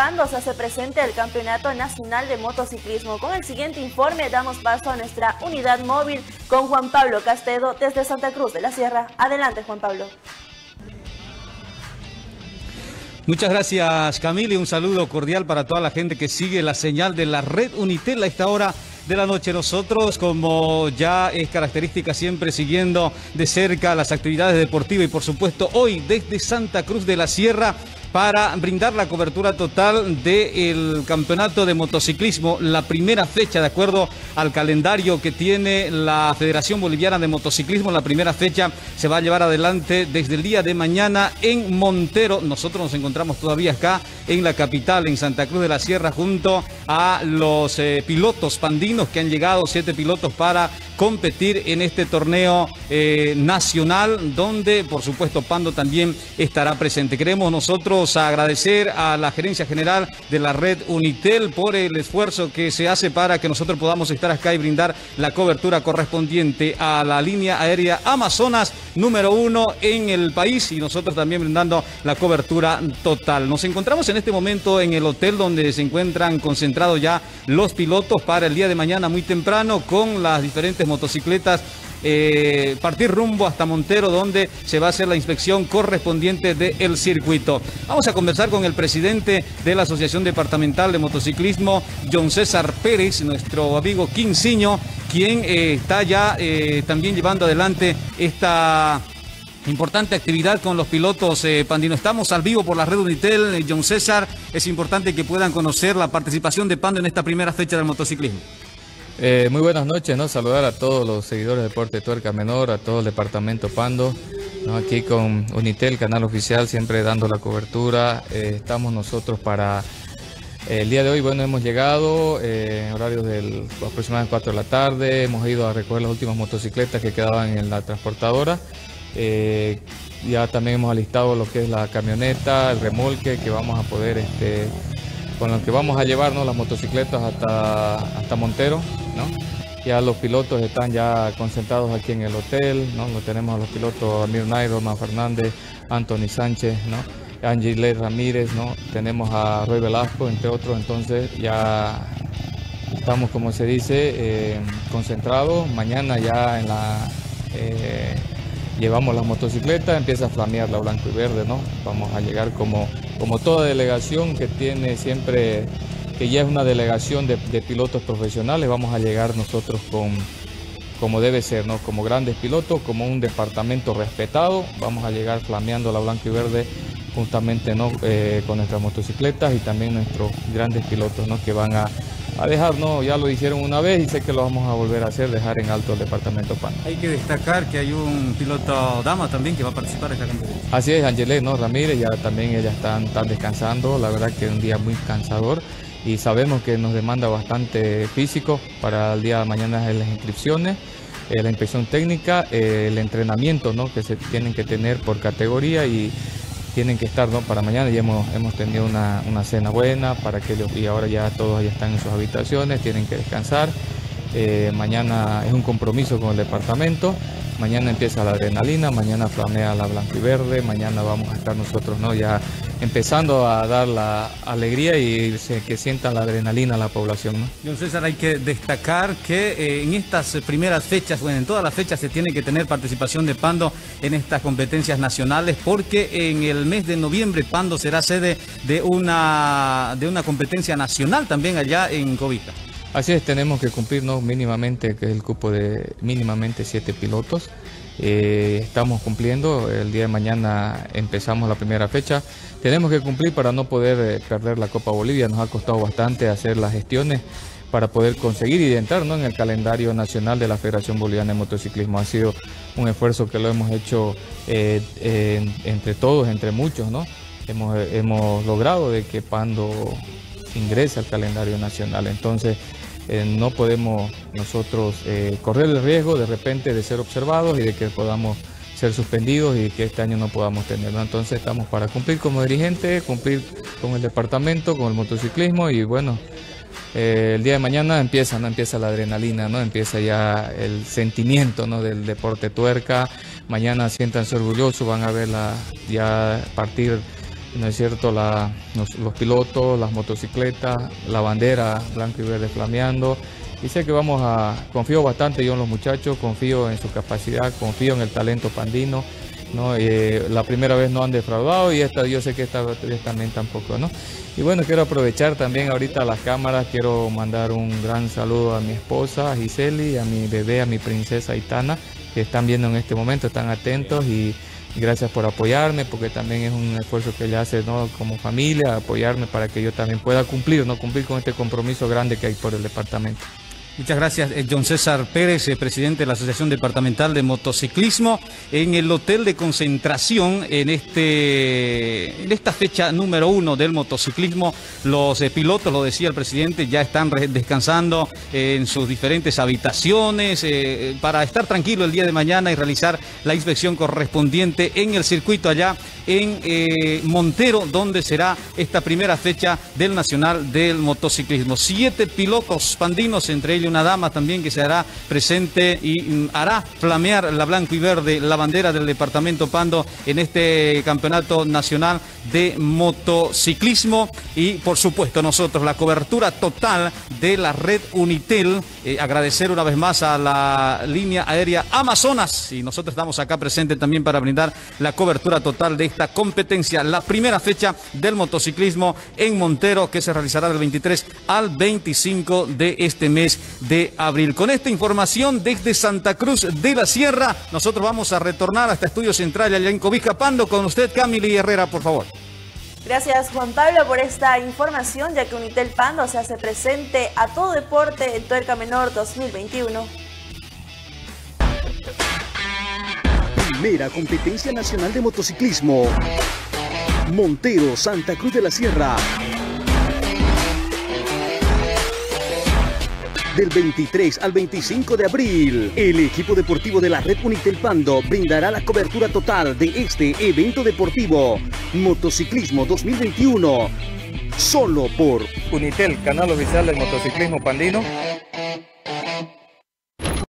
Se hace presente el Campeonato Nacional de Motociclismo. Con el siguiente informe damos paso a nuestra unidad móvil con Juan Pablo Castedo desde Santa Cruz de la Sierra. Adelante Juan Pablo. Muchas gracias Camila y un saludo cordial para toda la gente que sigue la señal de la red Unitel a esta hora de la noche. Nosotros, como ya es característica, siempre siguiendo de cerca las actividades deportivas y por supuesto hoy desde Santa Cruz de la Sierra para brindar la cobertura total del campeonato de motociclismo, la primera fecha de acuerdo al calendario que tiene la Federación Boliviana de Motociclismo. La primera fecha se va a llevar adelante desde el día de mañana en Montero. Nosotros nos encontramos todavía acá en la capital, en Santa Cruz de la Sierra, junto a los eh, pilotos pandinos que han llegado, siete pilotos para competir en este torneo eh, nacional, donde por supuesto Pando también estará presente. Queremos nosotros agradecer a la gerencia general de la red Unitel por el esfuerzo que se hace para que nosotros podamos estar acá y brindar la cobertura correspondiente a la línea aérea Amazonas número uno en el país y nosotros también brindando la cobertura total. Nos encontramos en este momento en el hotel donde se encuentran concentrados ya los pilotos para el día de mañana muy temprano con las diferentes motocicletas eh, partir rumbo hasta Montero, donde se va a hacer la inspección correspondiente del circuito. Vamos a conversar con el presidente de la Asociación Departamental de Motociclismo, John César Pérez, nuestro amigo Quinciño, quien eh, está ya eh, también llevando adelante esta Importante actividad con los pilotos eh, Pandino. Estamos al vivo por la red Unitel, John César. Es importante que puedan conocer la participación de Pando en esta primera fecha del motociclismo. Eh, muy buenas noches, ¿no? Saludar a todos los seguidores de Deporte Tuerca Menor, a todo el departamento Pando, aquí con Unitel, canal oficial, siempre dando la cobertura. Eh, estamos nosotros para el día de hoy, bueno, hemos llegado en horarios del aproximadamente 4 de la tarde, hemos ido a recoger las últimas motocicletas que quedaban en la transportadora. Eh, ya también hemos alistado lo que es la camioneta, el remolque que vamos a poder, este, con lo que vamos a llevarnos las motocicletas hasta, hasta Montero. Ya los pilotos están ya concentrados aquí en el hotel, ¿no? Lo tenemos a los pilotos Amir Nairo, Man Fernández, Anthony Sánchez, ¿no? Angile Ramírez, ¿no? Tenemos a Roy Velasco, entre otros, entonces ya estamos, como se dice, eh, concentrados. Mañana ya en la eh, llevamos la motocicleta, empieza a flamear la blanco y verde, ¿no? Vamos a llegar como, como toda delegación que tiene siempre, que ya es una delegación de, pilotos profesionales, vamos a llegar nosotros con, como debe ser, ¿no? Como grandes pilotos, como un departamento respetado, vamos a llegar flameando la blanco y verde juntamente ¿no? Eh, con nuestras motocicletas y también nuestros grandes pilotos ¿no? que van a a dejar, no, ya lo hicieron una vez y sé que lo vamos a volver a hacer, dejar en alto el departamento PAN. Hay que destacar que hay un piloto dama también que va a participar en esta competencia. Así es, Angelé, ¿no? Ramírez, ya también ellas están, están descansando, la verdad que es un día muy cansador y sabemos que nos demanda bastante físico para el día de mañana en las inscripciones. Eh, la inspección técnica, eh, el entrenamiento ¿no? que se tienen que tener por categoría y tienen que estar para mañana. Ya hemos, hemos tenido una, cena buena para que y ahora ya todos ya están en sus habitaciones, tienen que descansar. Eh, mañana es un compromiso con el departamento. Mañana empieza la adrenalina, mañana flamea la blanco y verde, mañana vamos a estar nosotros ¿no? ya empezando a dar la alegría y que sienta la adrenalina la población. ¿no? Don César, hay que destacar que eh, en estas primeras fechas, bueno, en todas las fechas se tiene que tener participación de Pando en estas competencias nacionales porque en el mes de noviembre Pando será sede de una, de una competencia nacional también allá en Cobija. Así es, tenemos que cumplirnos mínimamente, que es el cupo de mínimamente siete pilotos. Eh, estamos cumpliendo, el día de mañana empezamos la primera fecha. Tenemos que cumplir para no poder eh, perder la Copa Bolivia. Nos ha costado bastante hacer las gestiones para poder conseguir y entrar en el calendario nacional de la Federación Boliviana de Motociclismo. Ha sido un esfuerzo que lo hemos hecho eh, entre todos, entre muchos. ¿no? Hemos, hemos logrado de que Pando ingrese al calendario nacional. Entonces, eh, no podemos nosotros eh, correr el riesgo de repente de ser observados y de que podamos ser suspendidos y que este año no podamos tenerlo. Entonces estamos para cumplir como dirigente, cumplir con el departamento, con el motociclismo y bueno, eh, el día de mañana empieza, ¿no? Empieza la adrenalina, ¿no? Empieza ya el sentimiento, ¿no? Del deporte tuerca. Mañana siéntanse orgullosos, van a ver la, ya partir ¿no es cierto? los, pilotos, las motocicletas, la bandera blanco y verde flameando. Y sé que vamos a, confío bastante yo en los muchachos, confío en su capacidad, confío en el talento pandino. ¿no? Eh, la primera vez no han defraudado y esta yo sé que esta vez también tampoco, ¿no? Y bueno, quiero aprovechar también ahorita las cámaras, quiero mandar un gran saludo a mi esposa Giseli, a mi bebé, a mi princesa Itana, que están viendo en este momento, están atentos y gracias por apoyarme, porque también es un esfuerzo que ella hace ¿no? como familia, apoyarme para que yo también pueda cumplir, no cumplir con este compromiso grande que hay por el departamento. Muchas gracias, eh, John César Pérez, eh, presidente de la Asociación Departamental de Motociclismo, en el hotel de concentración en, este, en esta fecha número uno del motociclismo. Los eh, pilotos, lo decía el presidente, ya están descansando en sus diferentes habitaciones para estar tranquilo el día de mañana y realizar la inspección correspondiente en el circuito allá en Montero, donde será esta primera fecha del Nacional del Motociclismo. Siete pilotos pandinos, entre ellos una dama también que se hará presente y mm, hará flamear la blanco y verde, la bandera del departamento Pando en este campeonato nacional de motociclismo y por supuesto nosotros la cobertura total de la red Unitel. Eh, agradecer una vez más a la línea aérea Amazonas y nosotros estamos acá presentes también para brindar la cobertura total de esta competencia, la primera fecha del motociclismo en Montero que se realizará del 23 al 25 de este mes de abril. Con esta información desde Santa Cruz de la Sierra, nosotros vamos a retornar hasta Estudio Central allá en Cobija Pando con usted, Camila Herrera, por favor. Gracias Juan Pablo por esta información, ya que Unitel Pando se hace presente a todo deporte en Tuerca Menor 2021. Primera competencia nacional de motociclismo. Montero, Santa Cruz de la Sierra. Del 23 al 25 de abril, el equipo deportivo de la Red Unitel Pando brindará la cobertura total de este evento deportivo, Motociclismo 2021, solo por Unitel, canal oficial del motociclismo pandino.